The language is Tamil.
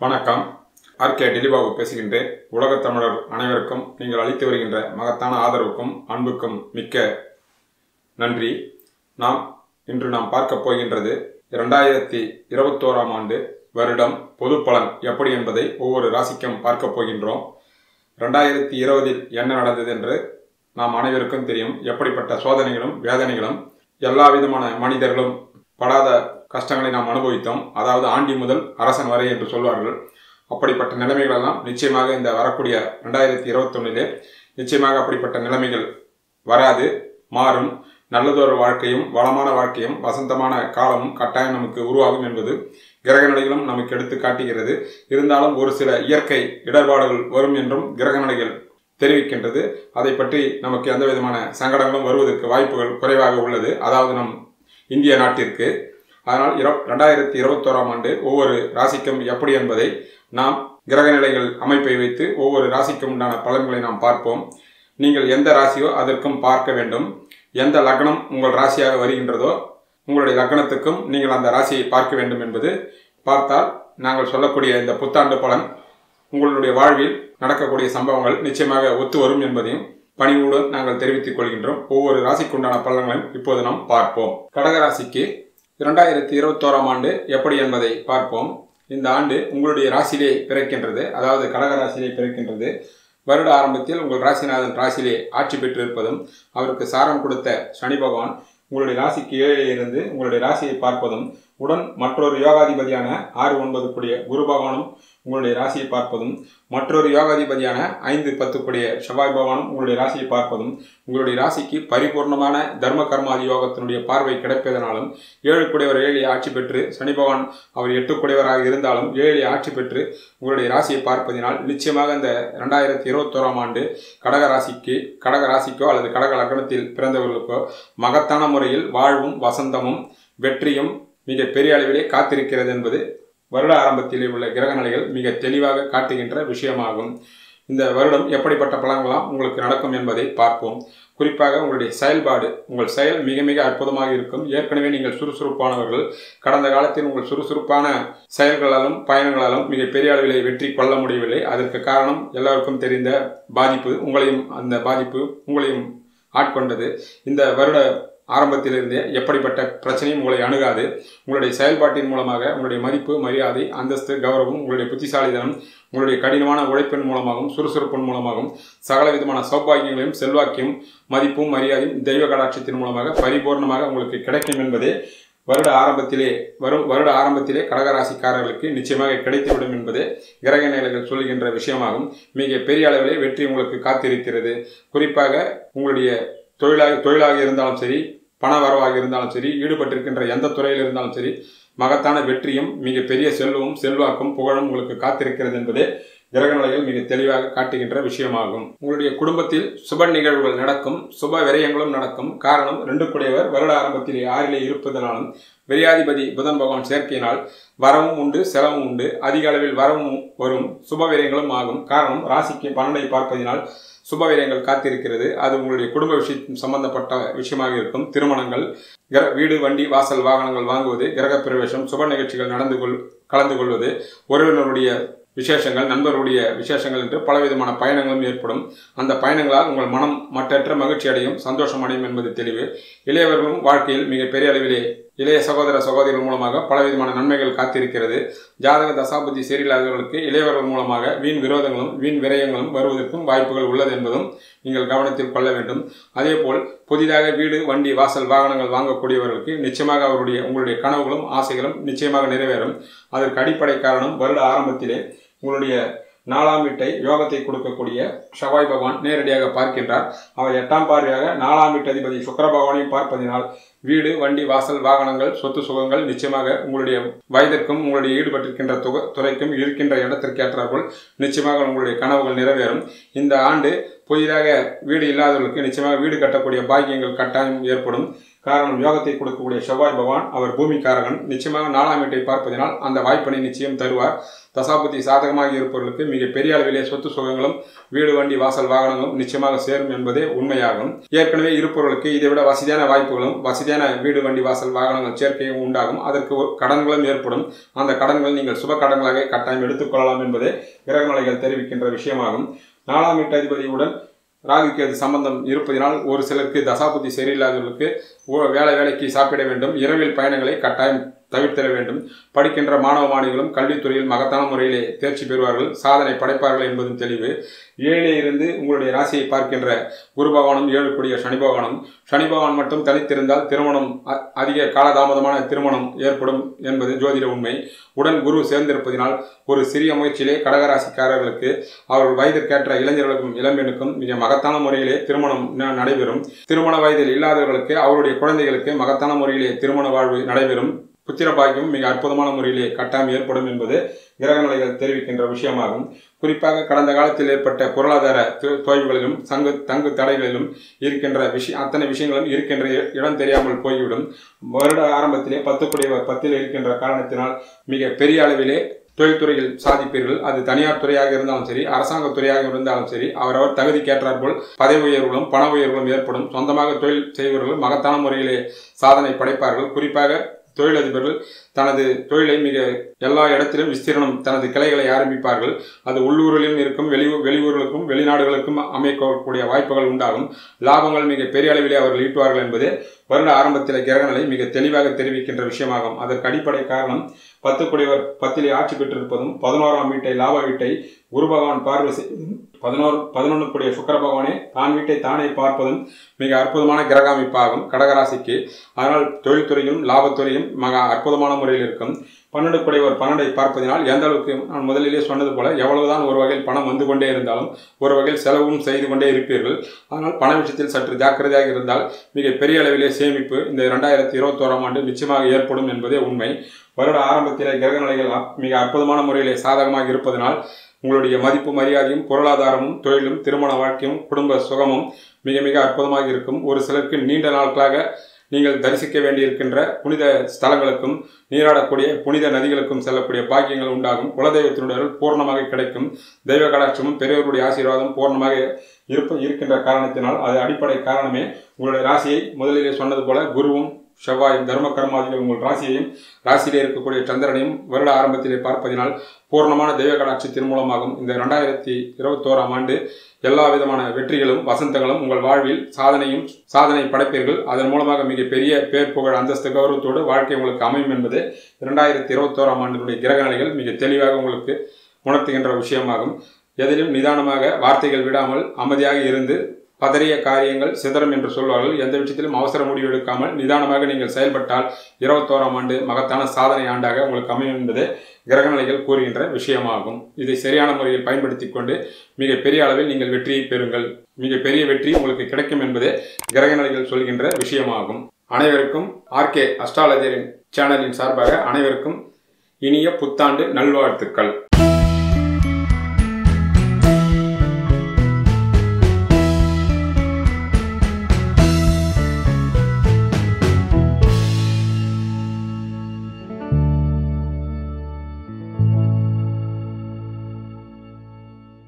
வணக்கம். ஆர்கே டிலிபாபு பேசுகின்றேன் உலகத் தமிழர் அனைவருக்கும் நீங்கள் அளித்து வருகின்ற மகத்தான ஆதரவுக்கும் அன்புக்கும் மிக்க நன்றி. நாம் இன்று நாம் பார்க்க போகின்றது இரண்டாயிரத்தி இருபத்தோராம் ஆண்டு வருடம் பொது பலன் எப்படி என்பதை ஒவ்வொரு ராசிக்கும் பார்க்க போகின்றோம். ரெண்டாயிரத்தி இருபதில் என்ன நடந்தது என்று நாம் அனைவருக்கும் தெரியும். எப்படிப்பட்ட சோதனைகளும் வேதனைகளும் எல்லா விதமான மனிதர்களும் படாத கஷ்டங்களை நாம் அனுபவித்தோம். அதாவது ஆண்டி முதல் அரசன் வரை என்று சொல்வார்கள். அப்படிப்பட்ட நிலைமைகள் எல்லாம் நிச்சயமாக இந்த வரக்கூடிய ரெண்டாயிரத்தி இருபத்தொன்னிலே நிச்சயமாக அப்படிப்பட்ட நிலைமைகள் வராது மாறும். நல்லதொரு வாழ்க்கையும் வளமான வாழ்க்கையும் வசந்தமான காலமும் கட்டாயம் நமக்கு உருவாகும் என்பது கிரக நிலைகளும் நமக்கு எடுத்து காட்டுகிறது. இருந்தாலும் ஒரு சில இயற்கை இடர்பாடுகள் வரும் என்றும் கிரக நிலைகள் தெரிவிக்கின்றது. அதை பற்றி நமக்கு எந்த விதமான சங்கடங்களும் வருவதற்கு வாய்ப்புகள் குறைவாக உள்ளது. அதாவது நம் இந்திய நாட்டிற்கு அதனால் இர ரெண்டாயிரத்தி இருபத்தோராம் ஆண்டு ஒவ்வொரு ராசிக்கும் எப்படி என்பதை நாம் கிரக நிலைகள் அமைப்பை வைத்து ஒவ்வொரு ராசிக்கும் உண்டான பலன்களை நாம் பார்ப்போம். நீங்கள் எந்த ராசியோ அதற்கும் பார்க்க வேண்டும். எந்த லக்னம் உங்கள் ராசியாக வருகின்றதோ உங்களுடைய லக்னத்துக்கும் நீங்கள் அந்த ராசியை பார்க்க வேண்டும் என்பது பார்த்தால் நாங்கள் சொல்லக்கூடிய இந்த புத்தாண்டு பலன் உங்களுடைய வாழ்வில் நடக்கக்கூடிய சம்பவங்கள் நிச்சயமாக ஒத்து வரும் என்பதையும் பணிவுடன் நாங்கள் தெரிவித்துக் கொள்கின்றோம். ஒவ்வொரு ராசிக்குண்டான பலன்களையும் இப்போது நாம் பார்ப்போம். கடகராசிக்கு இரண்டாயிரத்தி இருபத்தோராம் ஆண்டு எப்படி என்பதை பார்ப்போம். இந்த ஆண்டு உங்களுடைய ராசியிலே பிறக்கின்றது. அதாவது கடக ராசியிலே பிறக்கின்றது. வருட ஆரம்பத்தில் உங்கள் ராசிநாதன் ராசியிலே ஆட்சி பெற்றிருப்பதும் அவருக்கு சாரம் கொடுத்த சனி பகவான் உங்களுடைய ராசிக்கு கீழே இருந்து உங்களுடைய ராசியை பார்ப்பதும் உடன் மற்றொரு யோகாதிபதியான ஆறு ஒன்பது கூடிய குரு பகவானும் உங்களுடைய ராசியை பார்ப்பதும் மற்றொரு யோகாதிபதியான ஐந்து பத்து கூடிய செவ்வாய் பகவானும் உங்களுடைய ராசியை பார்ப்பதும் உங்களுடைய ராசிக்கு பரிபூர்ணமான தர்ம கர்மாதி யோகத்தினுடைய பார்வை கிடைப்பதனாலும் ஏழு குடையவர் ஏழை ஆட்சி பெற்று சனி பகவான் அவர் எட்டு குடையவராக இருந்தாலும் ஏழை ஆட்சி பெற்று உங்களுடைய ராசியை பார்ப்பதினால் நிச்சயமாக இந்த ரெண்டாயிரத்தி இருபத்தோராம் ஆண்டு கடக ராசிக்கு கடக ராசிக்கோ அல்லது கடக லக்னத்தில் பிறந்தவர்களுக்கோ மகத்தான முறையில் வாழ்வும் வசந்தமும் வெற்றியும் மிக பெரிய அளவிலே காத்திருக்கிறது என்பது வருட ஆரம்பத்திலே உள்ள கிரக நிலைகள் மிக தெளிவாக காட்டுகின்ற விஷயமாகும். இந்த வருடம் எப்படிப்பட்ட பலன்களாம் உங்களுக்கு நடக்கும் என்பதை பார்ப்போம். குறிப்பாக உங்களுடைய செயல்பாடு உங்கள் செயல் மிக மிக அற்புதமாக இருக்கும். ஏற்கனவே நீங்கள் சுறுசுறுப்பானவர்கள். கடந்த காலத்தில் உங்கள் சுறுசுறுப்பான செயல்களாலும் பயணங்களாலும் மிக பெரிய அளவிலே வெற்றி கொள்ள முடியவில்லை. அதற்கு காரணம் எல்லாருக்கும் தெரிந்த பாதிப்பு உங்களையும் அந்த பாதிப்பு உங்களையும் ஆட்கொண்டது. இந்த வருட ஆரம்பத்திலிருந்தே எப்படிப்பட்ட பிரச்சனையும் உங்களை அணுகாது. உங்களுடைய செயல்பாட்டின் மூலமாக உங்களுடைய மதிப்பு மரியாதை அந்தஸ்து கௌரவம் உங்களுடைய புத்திசாலிதனம் உங்களுடைய கடினமான உழைப்பின் மூலமாகவும் சுறுசுறுப்பின் மூலமாகவும் சகல விதமான சௌபாகியங்களையும் செல்வாக்கியும் மதிப்பும் மரியாதையும் தெய்வ கடாட்சத்தின் மூலமாக பரிபூர்ணமாக உங்களுக்கு கிடைக்கும் என்பதே வருட ஆரம்பத்திலே வரும் வருட ஆரம்பத்திலே கடகராசிக்காரர்களுக்கு நிச்சயமாக கிடைத்துவிடும் என்பதே கிரக நிலைகள் சொல்கின்ற விஷயமாகும். மிக பெரிய அளவிலே வெற்றி உங்களுக்கு காத்திருக்கிறது. குறிப்பாக உங்களுடைய தொழிலாக தொழிலாக இருந்தாலும் சரி பண வரவாக இருந்தாலும் சரி ஈடுபட்டிருக்கின்ற எந்த துறையில் இருந்தாலும் சரி மகத்தான வெற்றியும் மிக பெரிய செல்வமும் செல்வாக்கும் புகழும் உங்களுக்கு காத்திருக்கிறது என்பதே கிரக நிலைகள் மிக தெளிவாக காட்டுகின்ற விஷயமாகும். உங்களுடைய குடும்பத்தில் சுப நிகழ்வுகள் நடக்கும் சுப விரயங்களும் நடக்கும். காரணம் ரெண்டு குடையவர் வருட ஆரம்பத்திலே ஆறிலே இருப்பதனாலும் விரையாதிபதி புதன் பகவான் சேர்க்கையினால் வரவும் உண்டு செலவும் உண்டு. அதிக அளவில் வரவும் வரும் சுப விரயங்களும் ஆகும். காரணம் ராசிக்கு பன்னெண்டை பார்ப்பதினால் சுபவீரியங்கள் காத்திருக்கிறது. அது உங்களுடைய குடும்ப விஷயம் சம்பந்தப்பட்ட விஷயமாக இருக்கும். திருமணங்கள் கிர வீடு வண்டி வாசல் வாகனங்கள் வாங்குவது கிரக பிரவேசம் சுப நிகழ்ச்சிகள் நடந்து கொள் கலந்து கொள்வது உறவினருடைய விசேஷங்கள் நண்பருடைய விசேஷங்கள் என்று பலவிதமான பயணங்களும் ஏற்படும். அந்த பயணங்களால் உங்கள் மனம் மற்றற்ற மகிழ்ச்சி அடையும் சந்தோஷம் அடையும் என்பது தெளிவு. இளையவர்களும் வாழ்க்கையில் மிக பெரிய அளவிலே இளைய சகோதர சகோதரிகள் மூலமாக பலவிதமான நன்மைகள் காத்திருக்கிறது. ஜாதக தசாபதி சரியில்லாதவர்களுக்கு இளையவர்கள் மூலமாக வீண் விரோதங்களும் வீண் விரயங்களும் வருவதற்கும் வாய்ப்புகள் உள்ளது என்பதும் நீங்கள் கவனத்தில் கொள்ள வேண்டும். அதேபோல் புதிதாக வீடு வண்டி வாசல் வாகனங்கள் வாங்கக்கூடியவர்களுக்கு நிச்சயமாக அவருடைய உங்களுடைய கனவுகளும் ஆசைகளும் நிச்சயமாக நிறைவேறும். அதற்கு அடிப்படை காரணம் வருட ஆரம்பத்திலே உங்களுடைய நாலாம் வீட்டை யோகத்தை கொடுக்கக்கூடிய செவ்வாய் பகவான் நேரடியாக பார்க்கின்றார். அவர் எட்டாம் பார்வையாக நாலாம் வீட்டு அதிபதி சுக்கர பகவானையும் பார்ப்பதினால் வீடு வண்டி வாசல் வாகனங்கள் சொத்து சுகங்கள் நிச்சயமாக உங்களுடைய வயதிற்கும் உங்களுடைய ஈடுபட்டிருக்கின்ற துக துறைக்கும் இருக்கின்ற இடத்திற்கு ஏற்றாற்போல் நிச்சயமாக உங்களுடைய கனவுகள் நிறைவேறும். இந்த ஆண்டு புதிதாக வீடு இல்லாதவர்களுக்கு நிச்சயமாக வீடு கட்டக்கூடிய பாக்கியங்கள் கட்டாயம் ஏற்படும். காரணம் யோகத்தை கொடுக்கக்கூடிய செவ்வாய் பகவான் அவர் பூமிக்காரகன். நிச்சயமாக நாலாம் வீட்டை பார்ப்பதனால் அந்த வாய்ப்பினை நிச்சயம் தருவார். தசாபதி சாதகமாக இருப்பவர்களுக்கு மிக பெரிய அளவிலே சொத்து சுகங்களும் வீடு வண்டி வாசல் வாகனங்களும் நிச்சயமாக சேரும் என்பதே உண்மையாகும். ஏற்கனவே இருப்பவர்களுக்கு இதை விட வசதியான வாய்ப்புகளும் வசதியான வீடு வண்டி வாசல் வாகனங்கள் சேர்க்கையும் உண்டாகும். அதற்கு கடன்களும் ஏற்படும். அந்த கடன்கள் நீங்கள் சுப கடன்களாக கட்டாயம் எடுத்துக்கொள்ளலாம் என்பதே கிரகநிலைகள் தெரிவிக்கின்ற விஷயமாகும். நாலாம் வீட்டதிபதியுடன் ராகுக்கு அது சம்பந்தம் இருப்பதினால் ஒரு சிலருக்கு தசாபுத்தி சரியில்லாதவர்களுக்கு ஓ- வேலை வேலைக்கு சாப்பிட வேண்டும். இரவில் பயணங்களை கட்டாயம் தவிர்த்திட வேண்டும். படிக்கின்ற மாணவ மாணவிகளும் கல்வித்துறையில் மகத்தான முறையிலே தேர்ச்சி பெறுவார்கள். சாதனை படைப்பார்கள் என்பதும் தெளிவு. ஏழிலே இருந்து உங்களுடைய ராசியை பார்க்கின்ற குரு பகவானும் கூடிய சனி பகவானும். சனி பகவான் மட்டும் தனித்திருந்தால் திருமணம் அ- அதிக காலதாமதமான திருமணம் ஏற்படும் என்பது ஜோதிட உண்மை. உடன் குரு சேர்ந்திருப்பதினால் ஒரு சிறிய முயற்சியிலே கடகராசிக்காரர்களுக்கு அவர்கள் வயதிற்கேற்ற இளைஞர்களுக்கும் இளம்பெண்ணுக்கும் மிக மகத்தான முறையிலே திருமணம் நடைபெறும். திருமண வயதில் இல்லாதவர்களுக்கு அவருடைய குழந்தைகளுக்கு மகத்தான முறையிலே திருமண வாழ்வு நடைபெறும். புத்திர பாக்கியம் மிக அற்புதமான முறையிலே கட்டாயம் ஏற்படும் என்பது கிரகநிலைகள் தெரிவிக்கின்ற விஷயமாகும். குறிப்பாக கடந்த காலத்தில் ஏற்பட்ட பொருளாதார தொய்வுகளிலும் சங்கு தங்கு தடைகளிலும் இருக்கின்ற விஷயம் அத்தனை விஷயங்களும் இருக்கின்ற இடம் தெரியாமல் போய்விடும். வருட ஆரம்பத்திலே பத்துக்குடைய பத்தில் இருக்கின்ற காரணத்தினால் மிக பெரிய அளவிலே தொழில்துறையில் சாதிப்பீர்கள். அது தனியார் துறையாக இருந்தாலும் சரி அரசாங்க துறையாக இருந்தாலும் சரி அவரவர் தகுதிக்கேற்றாற்போல் பதவி உயர்வுகளும் பண உயர்வுகளும் ஏற்படும். சொந்தமாக தொழில் செய்வர்கள் மகத்தான முறையிலே சாதனை படைப்பார்கள். குறிப்பாக தொழிலதிபர்கள் தனது தொழிலை மிக எல்லா இடத்திலும் விஸ்தீரணம் தனது கிளைகளை ஆரம்பிப்பார்கள். அது உள்ளூரிலும் இருக்கும் வெளி வெளியூர்களுக்கும் வெளிநாடுகளுக்கும் அமைக்கக்கூடிய வாய்ப்புகள் உண்டாகும். லாபங்கள் மிக பெரிய அளவிலே அவர்கள் ஈட்டுவார்கள் என்பது வருட ஆரம்பத்தில் கிரகநிலை மிக தெளிவாக தெரிவிக்கின்ற விஷயமாகும். அதற்கு அடிப்படை காரணம் பத்து குடிவர் பத்திலே ஆட்சி பெற்றிருப்பதும் பதினோராம் வீட்டை லாப வீட்டை குரு பகவான் பார்வை பதினோரு பதினொன்று சுக்கர பகவானே தான் வீட்டை தானே பார்ப்பதும் மிக அற்புதமான கிரக அமைப்பாகும் கடகராசிக்கு. அதனால் தொழில்துறையும் லாபத்துறையும் மிக அற்புதமான முறையில் இருக்கும். பன்னெண்டு ஒரு பன்னெண்டை பார்ப்பதினால் எந்த அளவுக்கு நான் முதலிலே சொன்னது போல எவ்வளவுதான் ஒரு வகையில் பணம் வந்து கொண்டே இருந்தாலும் ஒரு வகையில் செலவும் செய்து கொண்டே இருப்பீர்கள். ஆனால் பண விஷயத்தில் சற்று ஜாக்கிரதையாக இருந்தால் மிக பெரிய அளவிலே சேமிப்பு இந்த இரண்டாயிரத்தி இருபத்தோராம் ஆண்டு நிச்சயமாக ஏற்படும் என்பதே உண்மை. வருட ஆரம்பத்திலே கிரக நிலைகள் மிக அற்புதமான முறையிலே சாதகமாக இருப்பதனால் உங்களுடைய மதிப்பு மரியாதையும் பொருளாதாரமும் தொழிலும் திருமண வாழ்க்கையும் குடும்ப சுகமும் மிக மிக அற்புதமாக இருக்கும். ஒரு சிலருக்கு நீண்ட நாட்களாக நீங்கள் தரிசிக்க வேண்டியிருக்கின்ற புனித ஸ்தலங்களுக்கும் நீராடக்கூடிய புனித நதிகளுக்கும் செல்லக்கூடிய பாக்கியங்கள் உண்டாகும். குலதெய்வத்தினுடைய பூர்ணமாக கிடைக்கும். தெய்வ கடாட்சமும் பெரியவருடைய ஆசீர்வாதம் பூர்ணமாக இருப்ப இருக்கின்ற காரணத்தினால் அது அடிப்படை காரணமே உங்களுடைய ராசியை முதலிலே சொன்னது போல குருவும் செவ்வாயும் தர்ம கர்மாதிகள் உங்கள் ராசியையும் ராசியிலே இருக்கக்கூடிய சந்திரனையும் வருட ஆரம்பத்திலே பார்ப்பதினால் பூர்ணமான தெய்வ கடாட்சத்தின் மூலமாகும் இந்த ரெண்டாயிரத்தி இருபத்தோராம் ஆண்டு எல்லா விதமான வெற்றிகளும் வசந்தங்களும் உங்கள் வாழ்வில் சாதனையும் சாதனை படைப்பீர்கள். அதன் மூலமாக மிக பெரிய பேர் புகழ் அந்தஸ்து கௌரவத்தோடு வாழ்க்கை உங்களுக்கு அமையும் என்பது இரண்டாயிரத்தி இருபத்தோராம் ஆண்டினுடைய கிரக நிலைகள் மிக தெளிவாக உங்களுக்கு உணர்த்துகின்ற விஷயமாகும். எதிலும் நிதானமாக வார்த்தைகள் விடாமல் அமைதியாக இருந்து பதறிய காரியங்கள் சிதறம் என்று சொல்வார்கள். எந்த விஷயத்திலும் அவசர முடிவு எடுக்காமல் நிதானமாக நீங்கள் செயல்பட்டால் இருபத்தோராம் ஆண்டு மகத்தான சாதனை ஆண்டாக உங்களுக்கு அமையும் என்பது கிரகநிலைகள் கூறுகின்ற விஷயமாகும். இதை சரியான முறையில் பயன்படுத்தி கொண்டு மிகப்பெரிய அளவில் நீங்கள் வெற்றியை பெறுங்கள். மிகப்பெரிய வெற்றி உங்களுக்கு கிடைக்கும் என்பதே கிரகநிலைகள் சொல்கின்ற விஷயமாகும். அனைவருக்கும் ஆர்கே அஸ்ட்ராலஜரின் சேனலின் சார்பாக அனைவருக்கும் இனிய புத்தாண்டு நல்வாழ்த்துக்கள்.